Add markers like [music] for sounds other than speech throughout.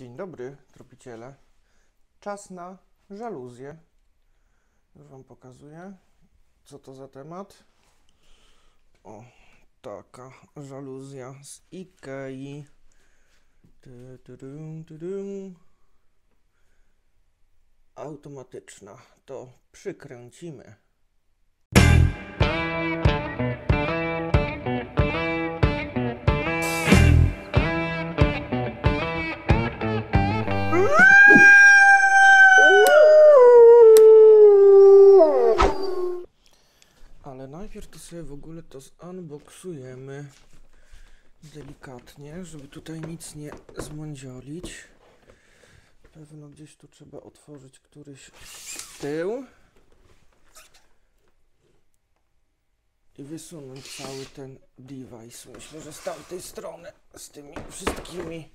Dzień dobry, tropiciele. Czas na żaluzję. Już Wam pokazuję, co to za temat. O, taka żaluzja z Ikei. Ty, ty, ty. Automatyczna. To przykręcimy. Najpierw to sobie w ogóle to zunboxujemy delikatnie, żeby tutaj nic nie zmądziolić. Pewno gdzieś tu trzeba otworzyć któryś tył i wysunąć cały ten device. Myślę, że z tamtej strony z tymi wszystkimi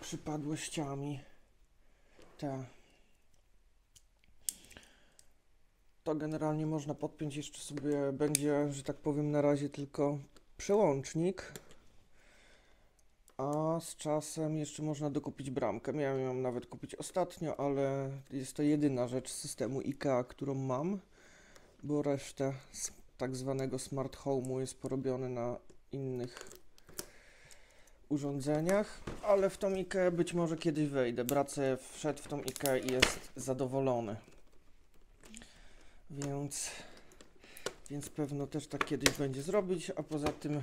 przypadłościami. Te to generalnie można podpiąć jeszcze sobie będzie, że tak powiem na razie tylko przełącznik a z czasem jeszcze można dokupić bramkę. Miałem ją nawet kupić ostatnio, ale jest to jedyna rzecz z systemu IKEA, którą mam, bo resztę z tak zwanego smart home'u jest porobione na innych urządzeniach, ale w tą IKEA być może kiedyś wejdę. Brat wszedł w tą IKEA i jest zadowolony. Więc, więc pewno też tak kiedyś będzie zrobić, a poza tym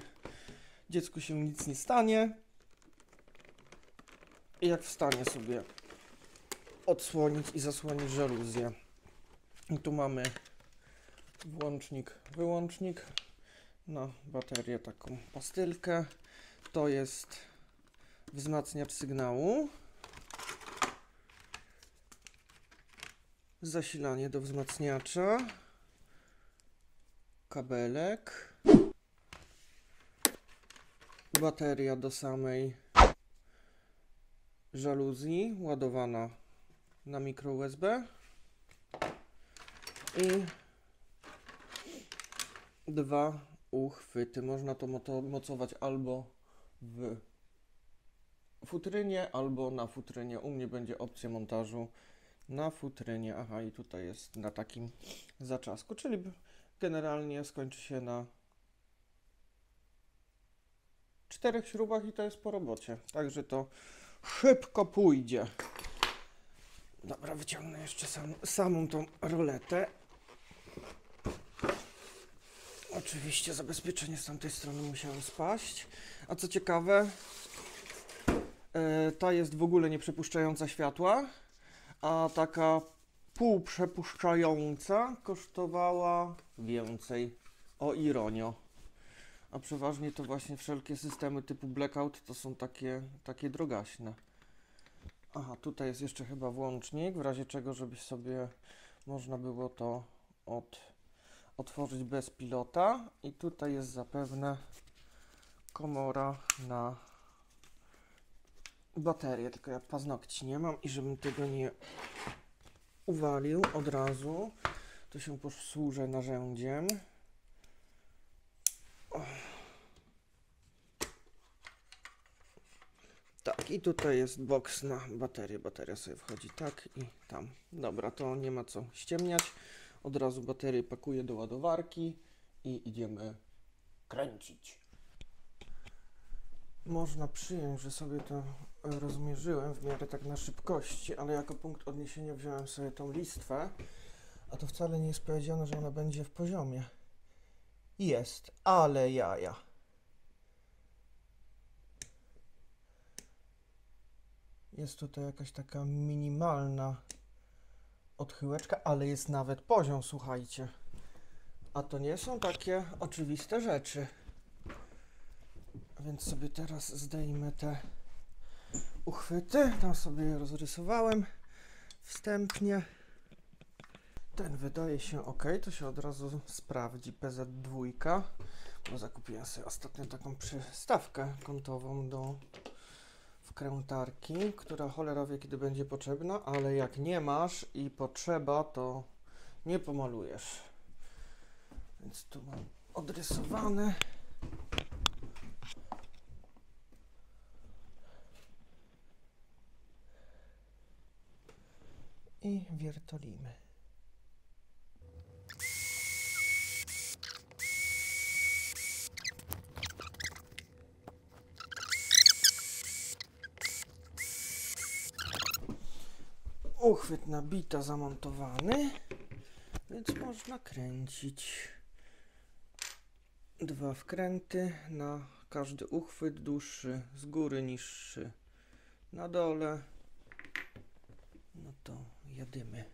dziecku się nic nie stanie. I jak wstanie sobie odsłonić i zasłonić żaluzję. I tu mamy włącznik, wyłącznik na baterię, taką pastylkę. To jest wzmacniacz sygnału. Zasilanie do wzmacniacza. Kabelek. Bateria do samej żaluzji ładowana na mikro USB i dwa uchwyty. Można to mocować albo w futrynie, albo na futrynie. U mnie będzie opcja montażu na futrynie. Aha, i tutaj jest na takim zaczasku, czyli generalnie skończy się na czterech śrubach i to jest po robocie. Także to szybko pójdzie. Dobra, wyciągnę jeszcze sam, samą tą roletę. Oczywiście zabezpieczenie z tamtej strony musiało spaść. A co ciekawe, e, ta jest w ogóle nie przepuszczająca światła, a taka półprzepuszczająca kosztowała więcej. O ironio. A przeważnie to właśnie wszelkie systemy typu blackout to są takie, takie drogaśne. Aha, tutaj jest jeszcze chyba włącznik, w razie czego, żebyś sobie można było to od, otworzyć bez pilota. I tutaj jest zapewne komora na baterię, tylko ja paznokci nie mam i żebym tego nie uwalił od razu, to się posłużę narzędziem. Tak, i tutaj jest box na baterię. Bateria sobie wchodzi tak i tam. Dobra, to nie ma co ściemniać. Od razu baterię pakuję do ładowarki i idziemy kręcić. Można przyjąć, że sobie to e, rozmierzyłem w miarę tak na szybkości, ale jako punkt odniesienia wziąłem sobie tą listwę, a to wcale nie jest powiedziane, że ona będzie w poziomie. Jest, ale jaja. Jest tutaj jakaś taka minimalna odchyłeczka, ale jest nawet poziom, słuchajcie. A to nie są takie oczywiste rzeczy. Więc sobie teraz zdejmę te uchwyty. Tam sobie rozrysowałem wstępnie. Ten wydaje się ok, to się od razu sprawdzi. PZ2, bo zakupiłem sobie ostatnio taką przystawkę kątową do wkrętarki, która cholera wie kiedy będzie potrzebna, ale jak nie masz i potrzeba, to nie pomalujesz. Więc tu mam odrysowane. I wiertolimy. Uchwyt nabita zamontowany, więc można kręcić. Dwa wkręty na każdy uchwyt, dłuższy z góry, niższy na dole. No to jadymy.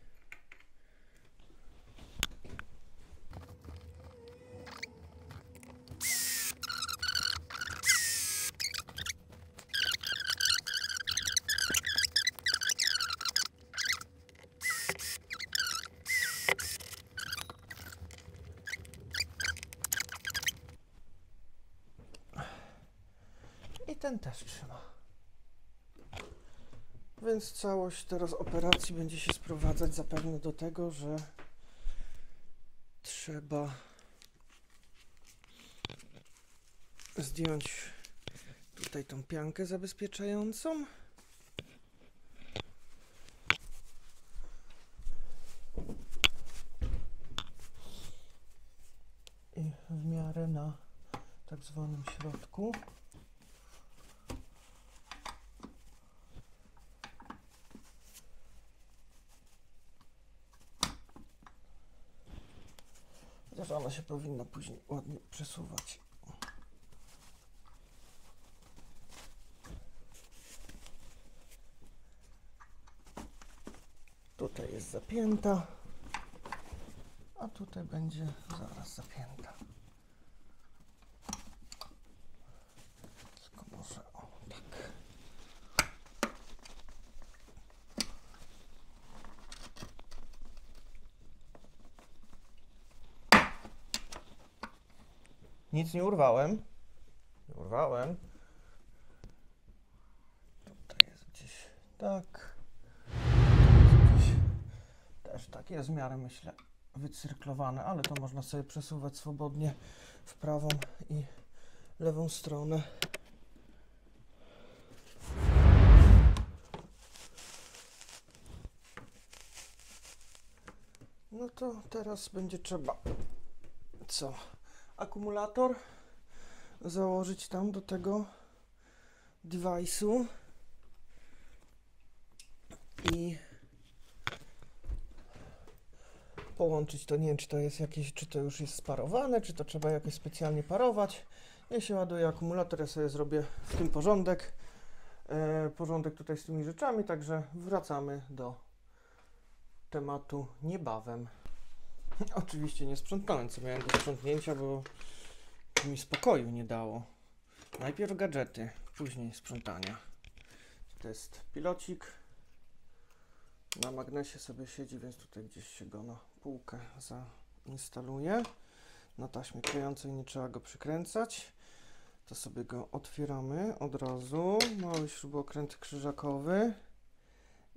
I ten też trzyma. Więc całość teraz operacji będzie się sprowadzać zapewne do tego, że trzeba zdjąć tutaj tą piankę zabezpieczającą. I w miarę na tak zwanym środku. Chociaż ona się powinna później ładnie przesuwać. Tutaj jest zapięta, a tutaj będzie zaraz zapięta. Tylko może o tak. Nic nie urwałem. Nie urwałem. Tutaj jest gdzieś tak. Gdzieś też tak jest w miarę myślę wycyrklowane, ale to można sobie przesuwać swobodnie w prawą i lewą stronę. No to teraz będzie trzeba co? Akumulator założyć tam do tego device'u i połączyć to, nie wiem czy to jest jakieś, czy to już jest sparowane, czy to trzeba jakoś specjalnie parować. Ja się ładuje akumulator, ja sobie zrobię w tym porządek, e, porządek tutaj z tymi rzeczami, także wracamy do tematu niebawem. [clears throat] Oczywiście nie sprzątałem, co miałem do sprzątnięcia, bo mi spokoju nie dało. Najpierw gadżety, później sprzątania. To jest pilocik. Na magnesie sobie siedzi, więc tutaj gdzieś się go na półkę zainstaluje. Na taśmie klejącej nie trzeba go przykręcać. To sobie go otwieramy od razu. Mały śrubokręt krzyżakowy.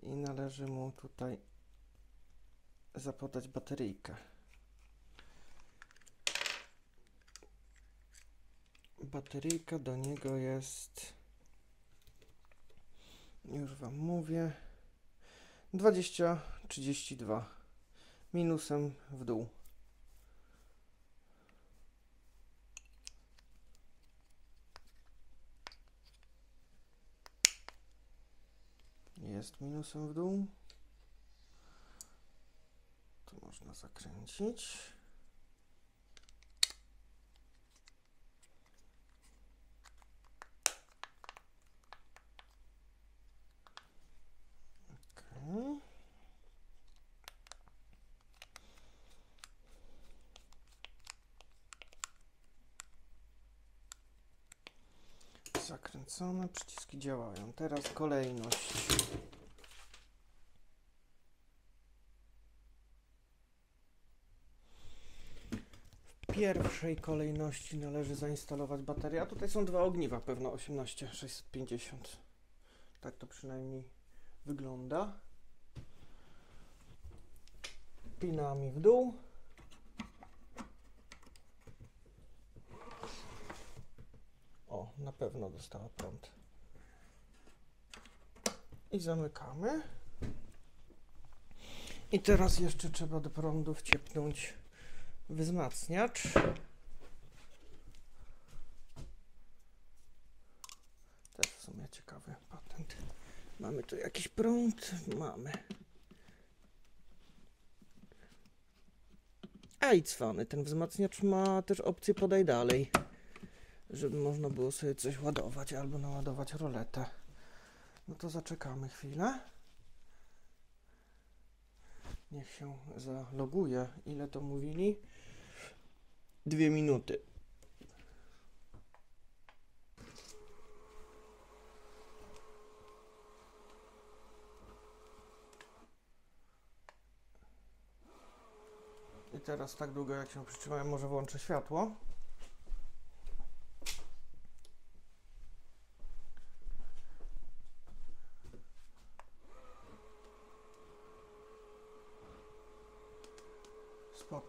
I należy mu tutaj zapodać bateryjkę. Bateryjka do niego jest, już Wam mówię, 20-32 minusem w dół. Jest minusem w dół. Tu można zakręcić. Okej. Zakręcone, przyciski działają. Teraz kolejność. W pierwszej kolejności należy zainstalować baterię. A tutaj są dwa ogniwa, pewno 18650. Tak to przynajmniej wygląda. Pinami w dół. O, na pewno dostała prąd. I zamykamy. I teraz jeszcze trzeba do prądu wciepnąć wzmacniacz. Też w sumie ciekawy patent. Mamy tu jakiś prąd? Mamy. A i cwany, ten wzmacniacz ma też opcję podaj dalej, żeby można było sobie coś ładować albo naładować roletę. No to zaczekamy chwilę. Niech się zaloguje. Ile to mówili? Dwie minuty. I teraz tak długo jak się przytrzymałem, może włączę światło.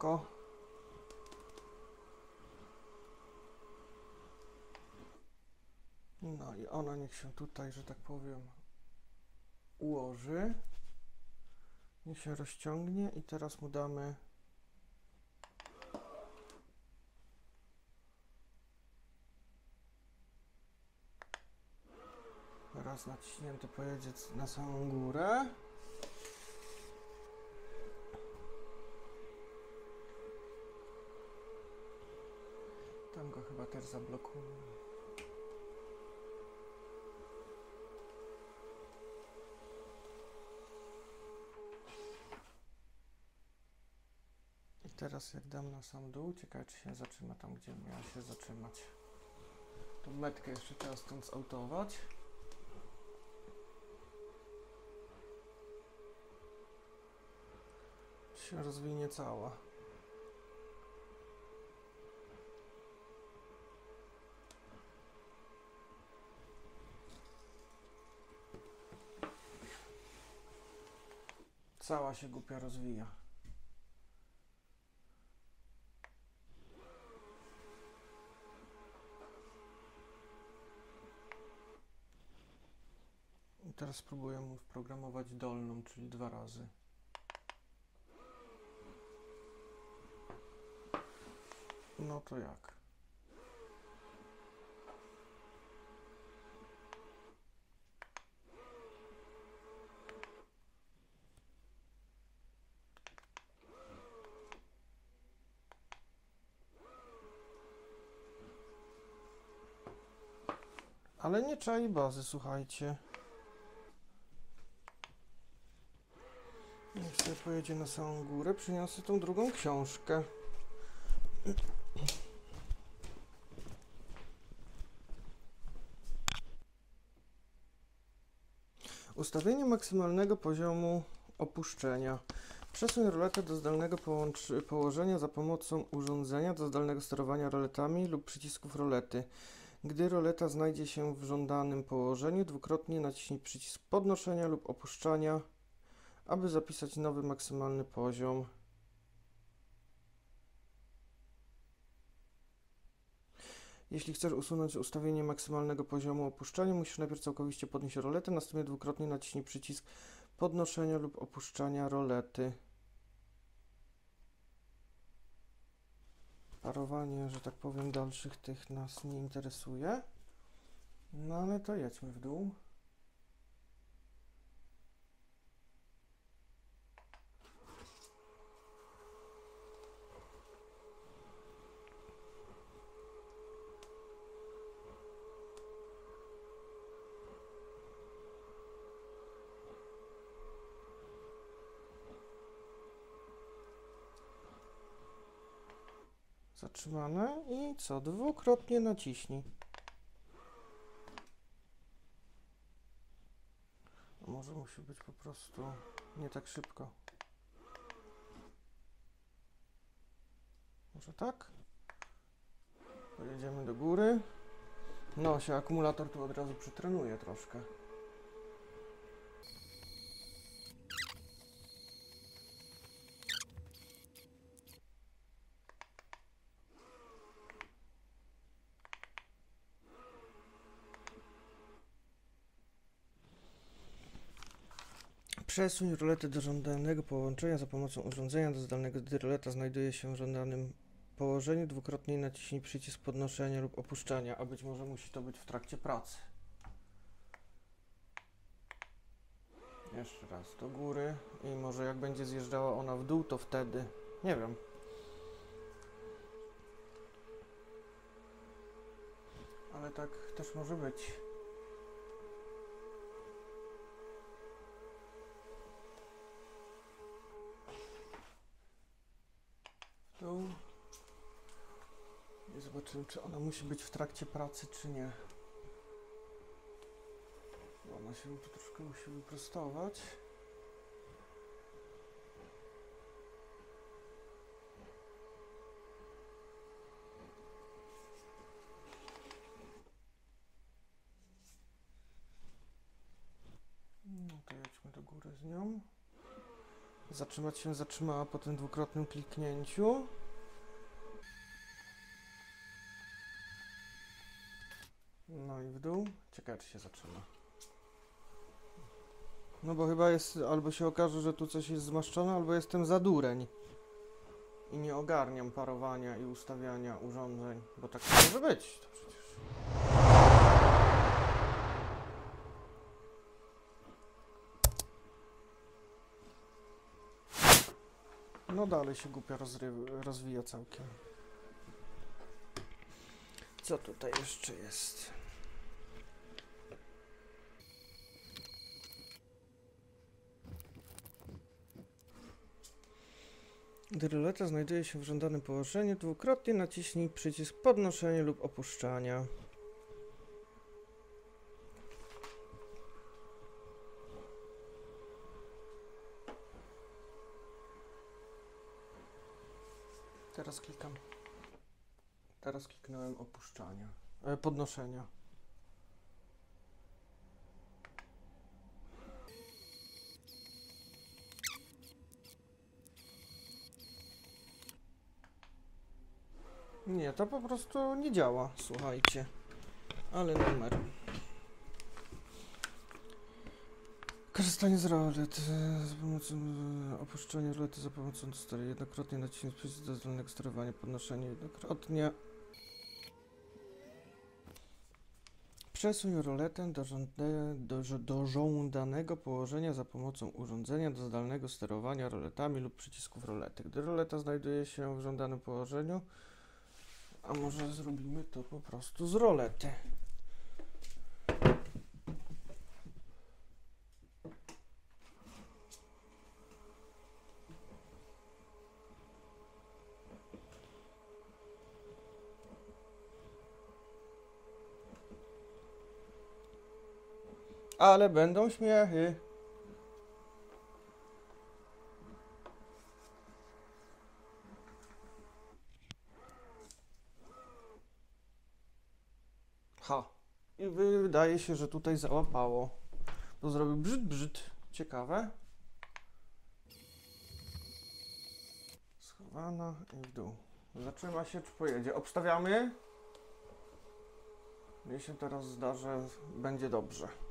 Spoko. No i ona niech się tutaj, że tak powiem, ułoży. Niech się rozciągnie i teraz mu damy raz naciśnięty pojedzie na samą górę. Tam zablokuję. I teraz jak dam na sam dół, ciekawe czy się zatrzyma tam, gdzie miała się zatrzymać. Tą metkę jeszcze teraz stąd zautować. się rozwinie cała. Cała się głupia rozwija. I teraz spróbuję mu wprogramować dolną, czyli dwa razy. No to jak? Ale nie czai bazy, słuchajcie. Niech sobie pojedzie na samą górę, przyniosę tą drugą książkę. Ustawienie maksymalnego poziomu opuszczenia. Przesuń roletę do zdalnego położenia za pomocą urządzenia do zdalnego sterowania roletami lub przycisków rolety. Gdy roleta znajdzie się w żądanym położeniu, dwukrotnie naciśnij przycisk podnoszenia lub opuszczania, aby zapisać nowy maksymalny poziom. Jeśli chcesz usunąć ustawienie maksymalnego poziomu opuszczania, musisz najpierw całkowicie podnieść roletę, następnie dwukrotnie naciśnij przycisk podnoszenia lub opuszczania rolety. Parowanie, że tak powiem, dalszych tych nas nie interesuje. No ale to jedźmy w dół. Zatrzymane i co? Dwukrotnie naciśnij. A może musi być po prostu nie tak szybko. Może tak? Pojedziemy do góry. No, się akumulator tu od razu przytrenuje troszkę. Przesuń roletę do żądanego połączenia za pomocą urządzenia do zdalnego, gdy roleta znajduje się w żądanym położeniu. Dwukrotnie naciśnij przycisk podnoszenia lub opuszczania, a być może musi to być w trakcie pracy. Jeszcze raz do góry i może jak będzie zjeżdżała ona w dół, to wtedy. Nie wiem. Ale tak też może być. Dół. I zobaczymy, czy ona musi być w trakcie pracy, czy nie. Ona się tu troszkę musi wyprostować. No to jedźmy do góry z nią. Zatrzymać się zatrzymała po tym dwukrotnym kliknięciu. No i w dół. Ciekawe, czy się zatrzyma. No bo chyba jest, albo się okaże, że tu coś jest zmaszczone, albo jestem za dureń. I nie ogarniam parowania i ustawiania urządzeń, bo tak może być to przecież. No dalej się głupia rozwija całkiem. Co tutaj jeszcze jest? Gdy roleta znajduje się w żądanym położeniu, dwukrotnie naciśnij przycisk podnoszenia lub opuszczania. Teraz klikam. Teraz kliknąłem opuszczania. E, podnoszenia. Nie, to po prostu nie działa, słuchajcie. Ale numer. Korzystanie z rolet za pomocą e, opuszczenia rolety za pomocą stery. Jednokrotnie naciśnąć przycisk do zdalnego sterowania, podnoszenie jednokrotnie. Przesuń roletę do, żąde, do, do żądanego położenia za pomocą urządzenia do zdalnego sterowania roletami lub przycisków rolety. Gdy roleta znajduje się w żądanym położeniu, a może zrobimy to po prostu z rolety. Ale będą śmiechy. Ha. I wydaje się, że tutaj załapało. Bo zrobił brzyd, brzyd. Ciekawe. Schowana i w dół. Zatrzyma się, czy pojedzie. Obstawiamy. Się teraz zda, że będzie dobrze.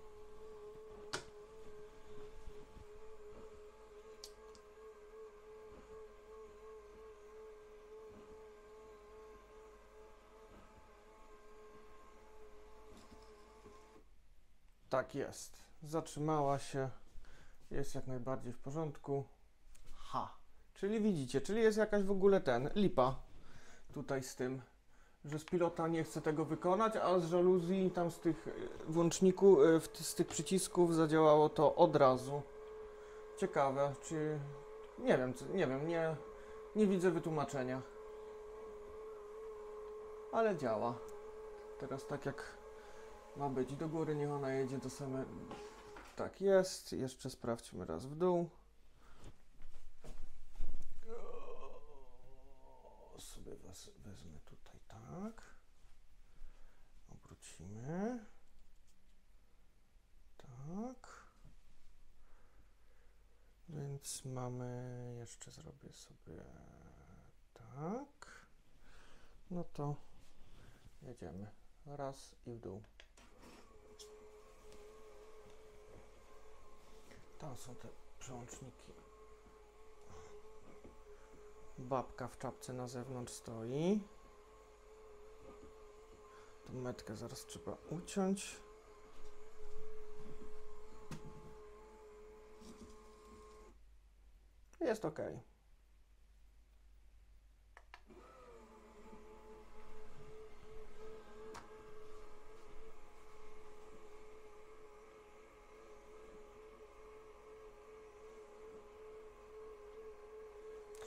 Tak jest. Zatrzymała się. Jest jak najbardziej w porządku. Ha. Czyli widzicie, czyli jest jakaś w ogóle ten, lipa tutaj z tym, że z pilota nie chce tego wykonać, a z żaluzji tam z tych y, włączników, w- z tych przycisków zadziałało to od razu. Ciekawe, czy... Nie wiem, nie wiem, nie, nie widzę wytłumaczenia. Ale działa. Teraz tak jak ma być do góry, niech ona jedzie do same. Tak jest. Jeszcze sprawdźmy raz w dół. Sobie wez, wezmę tutaj tak. Obrócimy. Tak. Więc mamy, jeszcze zrobię sobie tak. No to jedziemy. Raz i w dół. Tam są te Przełączniki. Babka w czapce na zewnątrz stoi. Tą metkę zaraz trzeba uciąć. Jest ok.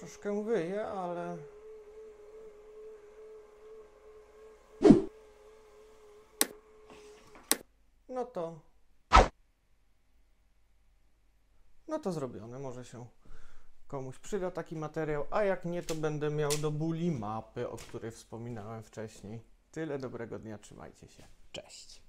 Troszkę wyje, ale. No to. No to zrobione. Może się komuś przyda taki materiał, a jak nie, to będę miał do buli mapy, o której wspominałem wcześniej. Tyle dobrego dnia, trzymajcie się. Cześć.